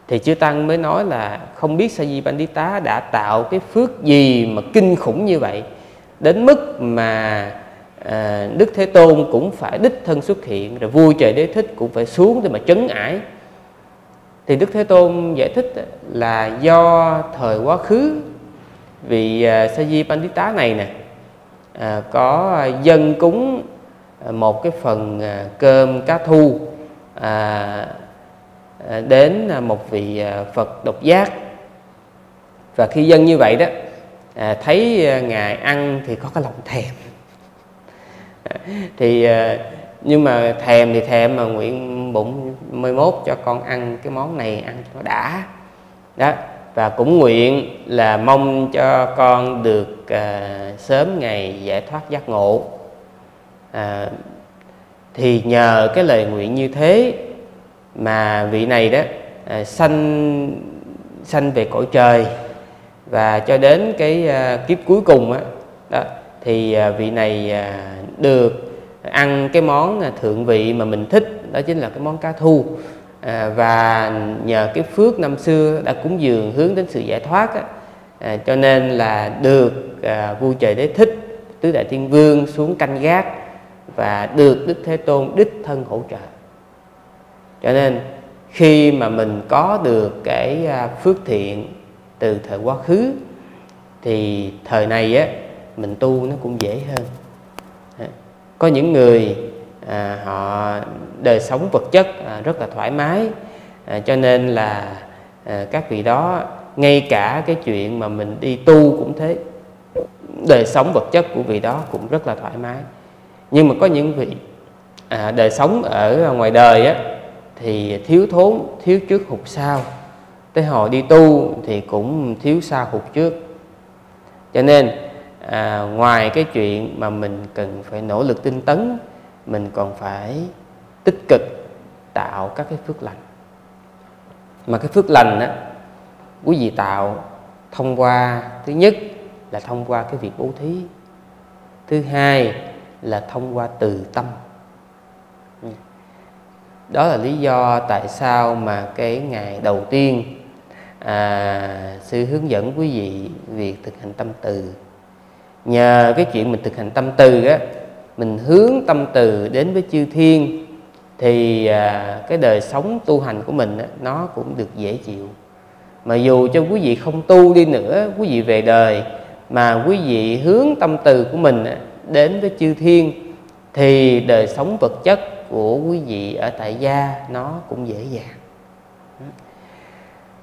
Thì chư tăng mới nói là không biết sa di pandita đã tạo cái phước gì mà kinh khủng như vậy. Đến mức mà à, đức thế tôn cũng phải đích thân xuất hiện rồi vua trời đế thích cũng phải xuống để mà trấn ải thì đức thế tôn giải thích là do thời quá khứ vị à, sa di pandita này nè à, có dân cúng à, một cái phần à, cơm cá thu à, đến một vị Phật độc giác. Và khi dân như vậy đó thấy ngài ăn thì có cái lòng thèm. Thì nhưng mà thèm thì thèm mà nguyện bụng 11 cho con ăn cái món này ăn cho nó đã. Đó và cũng nguyện là mong cho con được à, sớm ngày giải thoát giác ngộ. À, thì nhờ cái lời nguyện như thế mà vị này đó à, sanh sanh về cõi trời. Và cho đến cái à, kiếp cuối cùng á đó thì à, vị này à, được ăn cái món à, thượng vị mà mình thích đó chính là cái món cá thu à, và nhờ cái phước năm xưa đã cúng dường hướng đến sự giải thoát á, à, cho nên là được à, vua trời đế thích tứ đại thiên vương xuống canh gác và được Đức Thế Tôn đích thân hỗ trợ. Cho nên khi mà mình có được cái à, phước thiện từ thời quá khứ thì thời này á mình tu nó cũng dễ hơn. À, có những người à, họ đời sống vật chất à, rất là thoải mái. À, cho nên là à, các vị đó ngay cả cái chuyện mà mình đi tu cũng thế. Đời sống vật chất của vị đó cũng rất là thoải mái. Nhưng mà có những vị à, đời sống ở ngoài đời á thì thiếu thốn thiếu trước hụt sau. Tới hồi đi tu thì cũng thiếu xa hụt trước. Cho nên à, ngoài cái chuyện mà mình cần phải nỗ lực tinh tấn mình còn phải tích cực tạo các cái phước lành. Mà cái phước lành á quý vị tạo thông qua thứ nhất là thông qua cái việc bố thí thứ hai là thông qua từ tâm. Đó là lý do tại sao mà cái ngày đầu tiên à, sư hướng dẫn quý vị việc thực hành tâm từ. Nhờ cái chuyện mình thực hành tâm từ á mình hướng tâm từ đến với chư thiên thì à, cái đời sống tu hành của mình á, nó cũng được dễ chịu. Mà dù cho quý vị không tu đi nữa quý vị về đời mà quý vị hướng tâm từ của mình á, đến với chư thiên thì đời sống vật chất của quý vị ở tại gia nó cũng dễ dàng.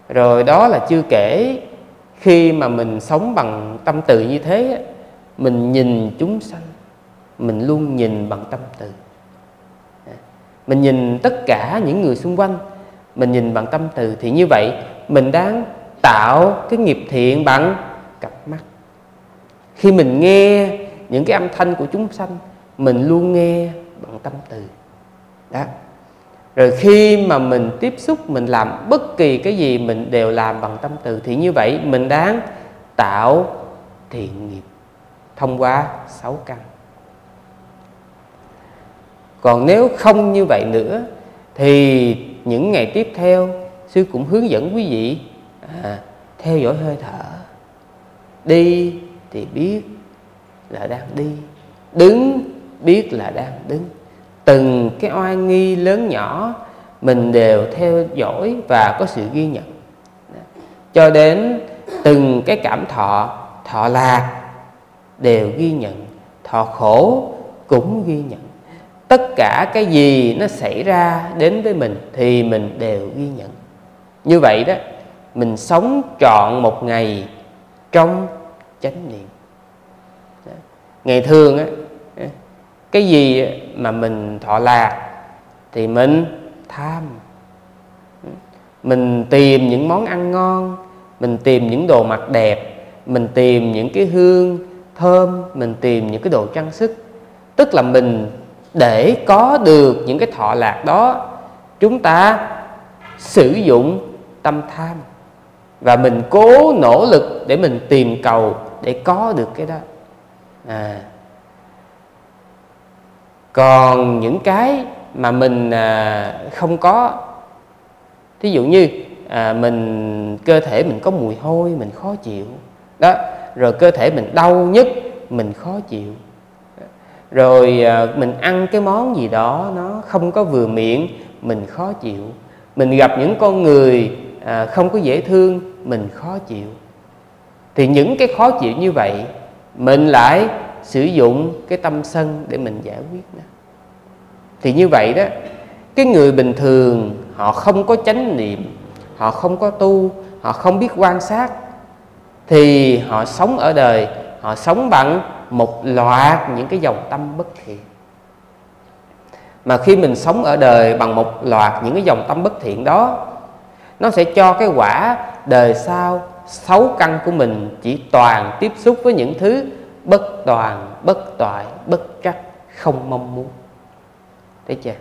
Rồi đó là chưa kể khi mà mình sống bằng tâm từ như thế mình nhìn chúng sanh mình luôn nhìn bằng tâm từ. Mình nhìn tất cả những người xung quanh, mình nhìn bằng tâm từ. Thì như vậy, mình đang tạo cái nghiệp thiện bằng cặp mắt. Khi mình nghe những cái âm thanh của chúng sanh, mình luôn nghe bằng tâm từ. Đó. Rồi khi mà mình tiếp xúc, mình làm bất kỳ cái gì, mình đều làm bằng tâm từ. Thì như vậy, mình đang tạo thiện nghiệp thông qua sáu căn còn nếu không như vậy nữa thì những ngày tiếp theo sư cũng hướng dẫn quý vị à, theo dõi hơi thở. Đi thì biết là đang đi đứng biết là đang đứng. Từng cái oai nghi lớn nhỏ mình đều theo dõi và có sự ghi nhận. Cho đến từng cái cảm thọ thọ lạc đều ghi nhận thọ khổ cũng ghi nhận tất cả cái gì nó xảy ra đến với mình thì mình đều ghi nhận. Như vậy đó, mình sống trọn một ngày trong chánh niệm. Ngày thường á cái gì mà mình thọ lạc thì mình tham. Mình tìm những món ăn ngon, mình tìm những đồ mặc đẹp, mình tìm những cái hương thơm, mình tìm những cái đồ trang sức. Tức là mình để có được những cái thọ lạc đó chúng ta sử dụng tâm tham. Và mình cố nỗ lực để mình tìm cầu để có được cái đó. À. Còn những cái mà mình à, không có thí dụ như à, mình cơ thể mình có mùi hôi mình khó chịu. Đó rồi cơ thể mình đau nhất mình khó chịu rồi à, mình ăn cái món gì đó nó không có vừa miệng mình khó chịu. Mình gặp những con người à, không có dễ thương mình khó chịu. Thì những cái khó chịu như vậy mình lại sử dụng cái tâm sân để mình giải quyết nó. Thì như vậy đó cái người bình thường họ không có chánh niệm họ không có tu họ không biết quan sát thì họ sống ở đời họ sống bằng một loạt những cái dòng tâm bất thiện. Mà khi mình sống ở đời bằng một loạt những cái dòng tâm bất thiện đó nó sẽ cho cái quả đời sau xấu căn của mình chỉ toàn tiếp xúc với những thứ bất toàn bất toại bất trắc không mong muốn. Thấy chưa?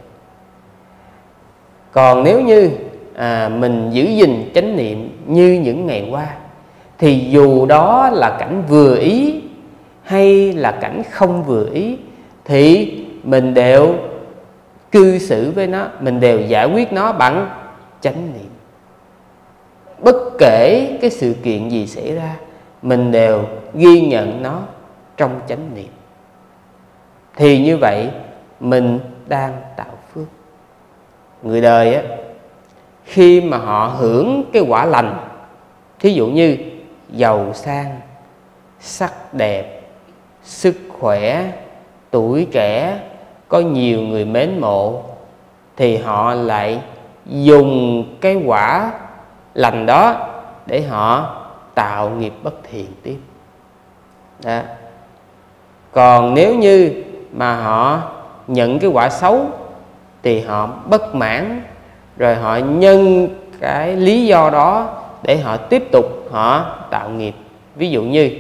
Còn nếu như à, mình giữ gìn chánh niệm như những ngày qua thì dù đó là cảnh vừa ý hay là cảnh không vừa ý, thì mình đều cư xử với nó, mình đều giải quyết nó bằng chánh niệm. Bất kể cái sự kiện gì xảy ra, mình đều ghi nhận nó trong chánh niệm. Thì như vậy, mình đang tạo phước. Người đời á, khi mà họ hưởng cái quả lành, thí dụ như giàu sang, sắc đẹp sức khỏe tuổi trẻ có nhiều người mến mộ thì họ lại dùng cái quả lành đó để họ tạo nghiệp bất thiện tiếp đó. còn nếu như mà họ nhận cái quả xấu thì họ bất mãn rồi họ nhân cái lý do đó để họ tiếp tục họ tạo nghiệp ví dụ như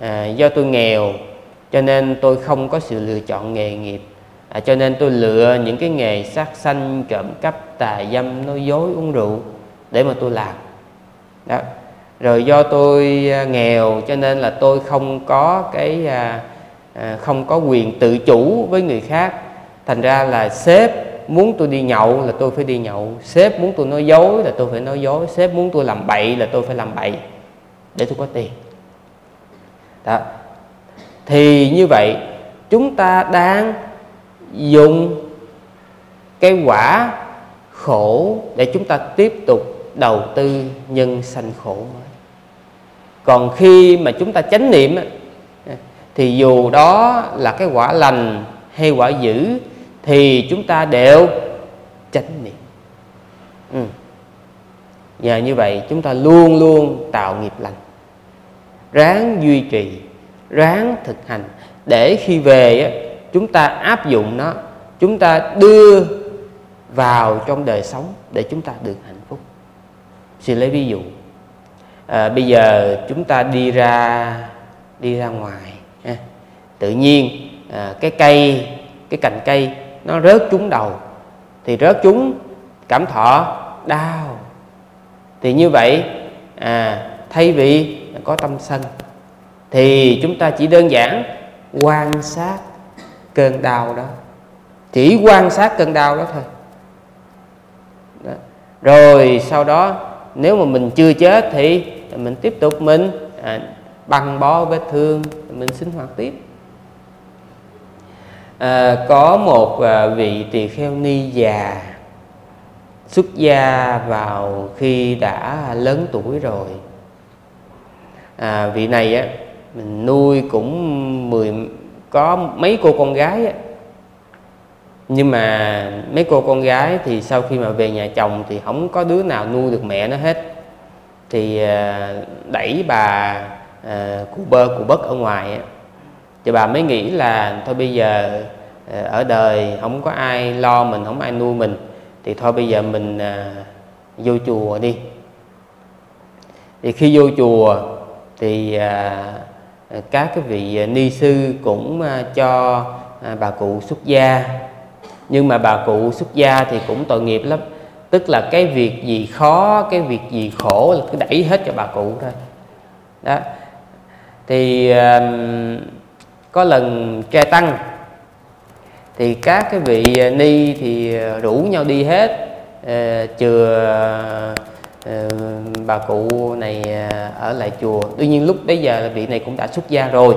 à, do tôi nghèo cho nên tôi không có sự lựa chọn nghề nghiệp. À, cho nên tôi lựa những cái nghề sát sanh trộm cắp tà dâm nói dối uống rượu để mà tôi làm. Đó. Rồi do tôi à, nghèo cho nên là tôi không có cái à, à, không có quyền tự chủ với người khác. Thành ra là sếp muốn tôi đi nhậu là tôi phải đi nhậu sếp muốn tôi nói dối là tôi phải nói dối sếp muốn tôi làm bậy là tôi phải làm bậy để tôi có tiền. Đó thì như vậy, chúng ta đang dùng cái quả khổ để chúng ta tiếp tục đầu tư nhân sanh khổ mới còn khi mà chúng ta chánh niệm thì dù đó là cái quả lành hay quả dữ, thì chúng ta đều chánh niệm ừ. nhờ như vậy, chúng ta luôn luôn tạo nghiệp lành, ráng duy trì ráng thực hành. Để khi về chúng ta áp dụng nó chúng ta đưa vào trong đời sống để chúng ta được hạnh phúc. Xin lấy ví dụ. À, bây giờ chúng ta đi ra đi ra ngoài tự nhiên à, cái cây cái cành cây nó rớt trúng đầu thì rớt trúng cảm thọ đau. Thì như vậy à, thay vì có tâm sân thì chúng ta chỉ đơn giản quan sát cơn đau đó. Chỉ quan sát cơn đau đó thôi. Đó. rồi sau đó nếu mà mình chưa chết thì mình tiếp tục mình à, băng bó vết thương mình sinh hoạt tiếp. À, có một à, vị tỳ kheo ni già xuất gia vào khi đã lớn tuổi rồi. À, vị này á mình nuôi cũng mười, có mấy cô con gái á. Nhưng mà mấy cô con gái thì sau khi mà về nhà chồng thì không có đứa nào nuôi được mẹ nó hết. Thì à, đẩy bà à, cụ bơ, cụ bất ở ngoài á. Thì bà mới nghĩ là thôi bây giờ à, ở đời không có ai lo mình, không ai nuôi mình, thì thôi bây giờ mình vô chùa đi. Thì khi vô chùa thì các cái vị à, ni sư cũng à, cho à, bà cụ xuất gia. Nhưng mà bà cụ xuất gia thì cũng tội nghiệp lắm. Tức là cái việc gì khó, cái việc gì khổ là cứ đẩy hết cho bà cụ thôi. Đó. Thì có lần trai tăng, thì các cái vị ni thì rủ nhau đi hết. Ờ, chừa Ờ, bà cụ này ờ, ở lại chùa. Tuy nhiên lúc bấy giờ là vị này cũng đã xuất gia rồi.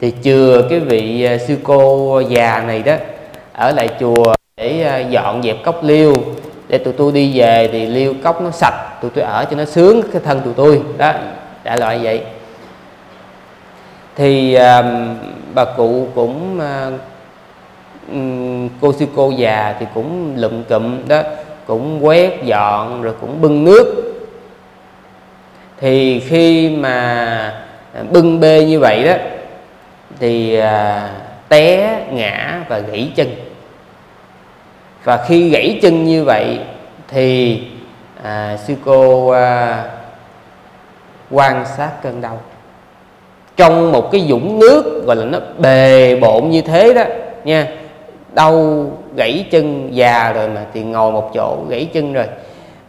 Thì chừa cái vị ờ, sư cô già này đó ở lại chùa để dọn dẹp cốc liêu. Để tụi tôi đi về thì liêu cốc nó sạch tụi tôi ở cho nó sướng cái thân tụi tôi. Đó đại loại vậy. Thì um, bà cụ cũng uh, cô sư cô già thì cũng lụm cụm đó cũng quét dọn rồi cũng bưng nước. Thì khi mà bưng bê như vậy đó thì à, té ngã và gãy chân. Và khi gãy chân như vậy thì à, sư cô à, quan sát cơn đau. Trong một cái dũng nước gọi là nó bề bộn như thế đó nha đau gãy chân già rồi mà thì ngồi một chỗ gãy chân rồi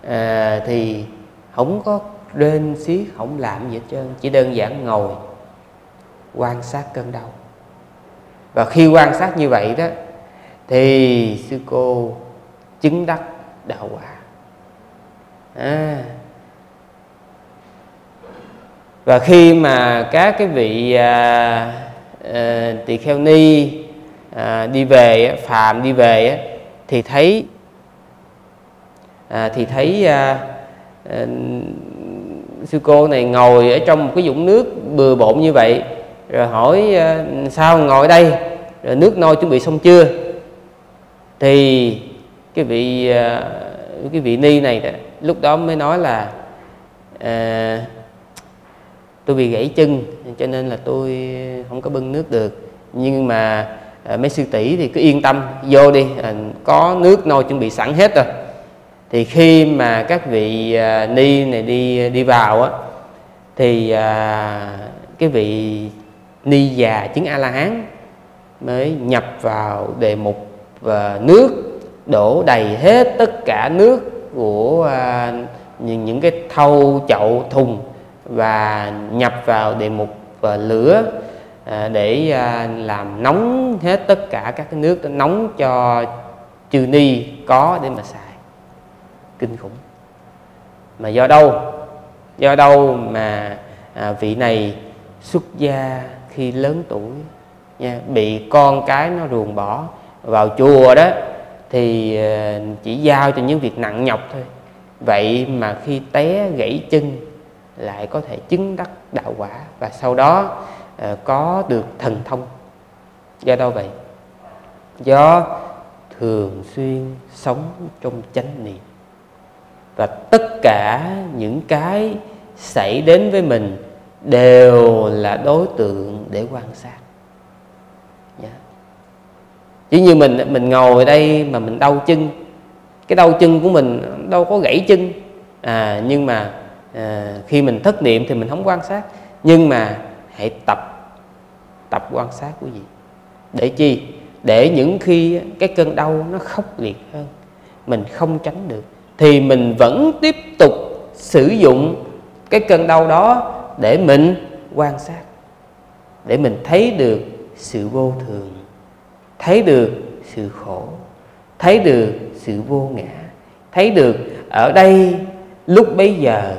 à, thì không có rên xiết không làm gì hết trơn chỉ đơn giản ngồi quan sát cơn đau và khi quan sát như vậy đó thì sư cô chứng đắc đạo quả à. và khi mà các cái vị à, à, tỳ kheo ni à, đi về phàm đi về thì thấy à, thì thấy à, à, sư cô này ngồi ở trong một cái dũng nước bừa bộn như vậy rồi hỏi à, sao ngồi đây? Rồi nước nôi chuẩn bị xong chưa? Thì cái vị à, cái vị ni này đó, lúc đó mới nói là à, tôi bị gãy chân cho nên là tôi không có bưng nước được. Nhưng mà Ờ, mấy sư tỷ thì cứ yên tâm vô đi. À, có nước nôi chuẩn bị sẵn hết rồi. Thì khi mà các vị à, ni này đi đi vào á thì à, cái vị ni già chứng a la hán mới nhập vào đề mục và nước đổ đầy hết tất cả nước của à, những những cái thau chậu thùng và nhập vào đề mục và lửa. À, để à, làm nóng hết tất cả các cái nước nóng cho chư ni có để mà xài. Kinh khủng. Mà do đâu? Do đâu mà à, vị này xuất gia khi lớn tuổi nha bị con cái nó ruồng bỏ vào chùa đó thì à, chỉ giao cho những việc nặng nhọc thôi. Vậy mà khi té gãy chân lại có thể chứng đắc đạo quả. Và sau đó Ờ, có được thần thông. Do đâu vậy? Do thường xuyên sống trong chánh niệm. Và tất cả những cái xảy đến với mình đều là đối tượng để quan sát. Chỉ như mình mình ngồi đây mà mình đau chân cái đau chân của mình đâu có gãy chân. À nhưng mà à, khi mình thất niệm thì mình không quan sát. Nhưng mà hãy tập tập quan sát quý vị để chi? Để những khi cái cơn đau nó khốc liệt hơn, mình không tránh được, thì mình vẫn tiếp tục sử dụng cái cơn đau đó để mình quan sát, để mình thấy được sự vô thường, thấy được sự khổ, thấy được sự vô ngã, thấy được ở đây, lúc bấy giờ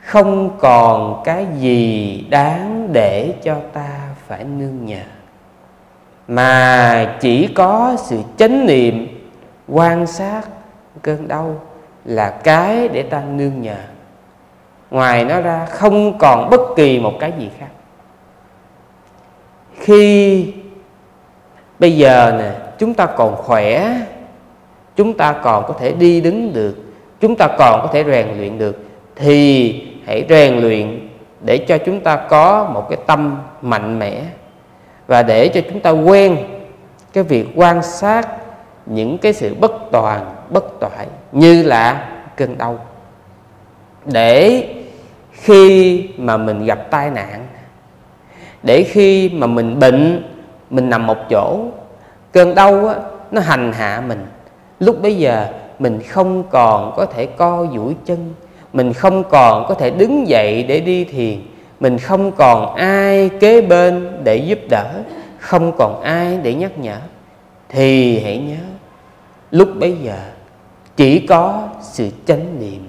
không còn cái gì đáng để cho ta phải nương nhờ. Mà chỉ có sự chánh niệm, quan sát, cơn đau là cái để ta nương nhờ. Ngoài nó ra không còn bất kỳ một cái gì khác. Khi bây giờ nè, chúng ta còn khỏe, chúng ta còn có thể đi đứng được, chúng ta còn có thể rèn luyện được, thì hãy rèn luyện để cho chúng ta có một cái tâm mạnh mẽ và để cho chúng ta quen cái việc quan sát những cái sự bất toàn bất toại như là cơn đau. Để khi mà mình gặp tai nạn để khi mà mình bệnh mình nằm một chỗ cơn đau á, nó hành hạ mình. Lúc bấy giờ mình không còn có thể co duỗi chân mình không còn có thể đứng dậy để đi thiền. Mình không còn ai kế bên để giúp đỡ. Không còn ai để nhắc nhở. Thì hãy nhớ, lúc bấy giờ, chỉ có sự chánh niệm,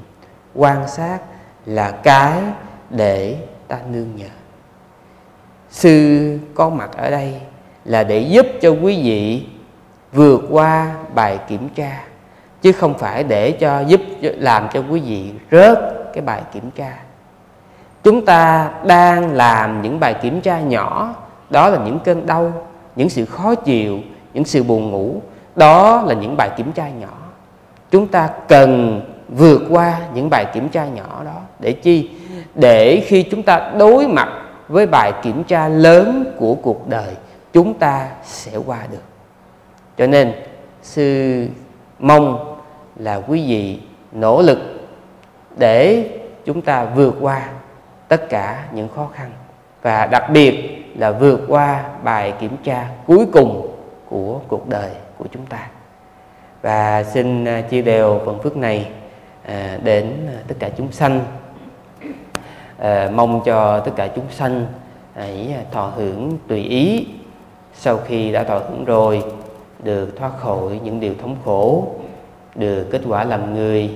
quan sát là cái để ta nương nhờ. Sư có mặt ở đây là để giúp cho quý vị vượt qua bài kiểm tra chứ không phải để cho giúp làm cho quý vị rớt cái bài kiểm tra. Chúng ta đang làm những bài kiểm tra nhỏ, đó là những cơn đau, những sự khó chịu, những sự buồn ngủ, đó là những bài kiểm tra nhỏ. Chúng ta cần vượt qua những bài kiểm tra nhỏ đó để chi? Để khi chúng ta đối mặt với bài kiểm tra lớn của cuộc đời, chúng ta sẽ qua được. Cho nên, sư mong là quý vị nỗ lực để chúng ta vượt qua tất cả những khó khăn. Và đặc biệt là vượt qua bài kiểm tra cuối cùng của cuộc đời của chúng ta. Và xin à, chia đều phần phước này à, đến à, tất cả chúng sanh. Mong cho tất cả chúng sanh hãy thọ hưởng tùy ý. Sau khi đã thọ hưởng rồi, được thoát khỏi những điều thống khổ được kết quả làm người,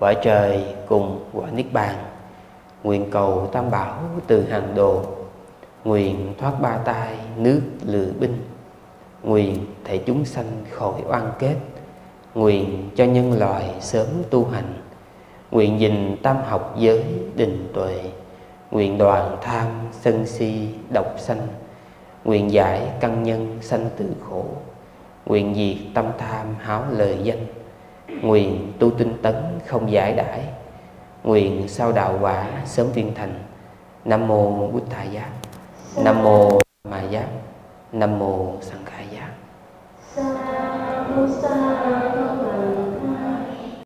quả trời cùng quả niết bàn. Nguyện cầu tam bảo từ hàng đồ. Nguyện thoát ba tai nước lừa binh. Nguyện thể chúng sanh khỏi oan kết. Nguyện cho nhân loại sớm tu hành. Nguyện dình tam học giới đình tuệ. Nguyện đoàn tham sân si độc sanh. Nguyện giải căn nhân sanh tử khổ. Nguyện diệt tâm tham háo lời danh nguyện tu tinh tấn không giải đãi. Nguyện sau đạo quả sớm viên thành. Nam mô bút thầy giác. Nam mô ma giác. Nam mô sanh khai giác. Sa sa